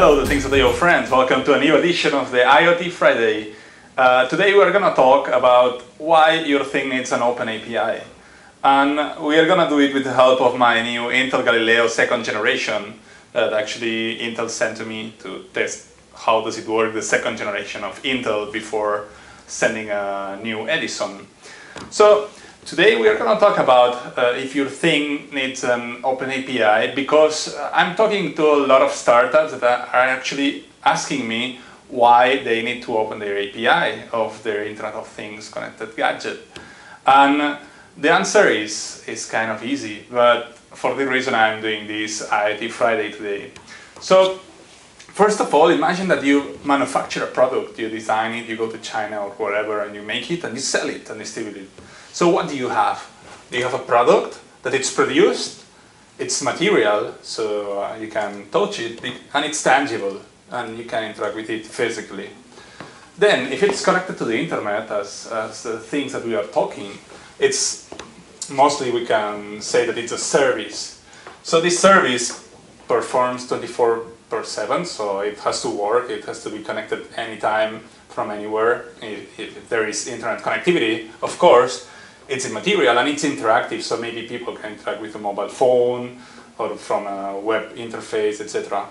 Hello, the Things Today your friends. Welcome to a new edition of the IoT Friday. Uh, today we're going to talk about why your thing needs an open API. And we are going to do it with the help of my new Intel Galileo second generation that actually Intel sent to me to test how does it work, the second generation of Intel before sending a new Edison. So Today we are going to talk about uh, if your thing needs an open API because uh, I'm talking to a lot of startups that are actually asking me why they need to open their API of their Internet of Things connected gadget. And uh, the answer is, is kind of easy, but for the reason I'm doing this IoT Friday today. So first of all, imagine that you manufacture a product, you design it, you go to China or wherever and you make it and you sell it and distribute it. So what do you have? You have a product that it's produced, it's material, so you can touch it, and it's tangible, and you can interact with it physically. Then, if it's connected to the internet, as, as the things that we are talking, it's mostly we can say that it's a service. So this service performs 24 per 7, so it has to work, it has to be connected anytime from anywhere. If, if there is internet connectivity, of course, it's immaterial and it's interactive, so maybe people can interact with a mobile phone or from a web interface, etc.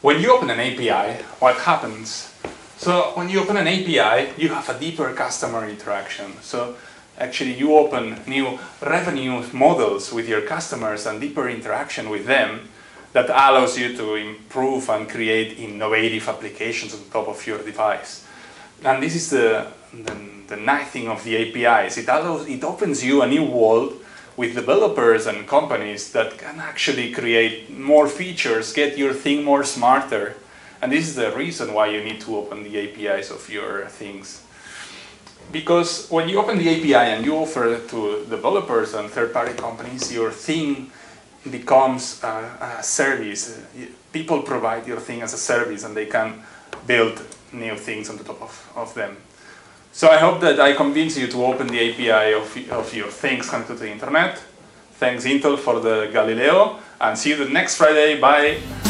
When you open an API, what happens? So when you open an API, you have a deeper customer interaction. So actually you open new revenue models with your customers and deeper interaction with them that allows you to improve and create innovative applications on top of your device. And this is the, the the nice thing of the APIs. It, allows, it opens you a new world with developers and companies that can actually create more features, get your thing more smarter. And this is the reason why you need to open the APIs of your things. Because when you open the API and you offer it to developers and third-party companies, your thing becomes a, a service. People provide your thing as a service and they can build new things on the top of, of them. So I hope that I convince you to open the API of, of your things connected to the internet. Thanks Intel for the Galileo, and see you the next Friday. Bye.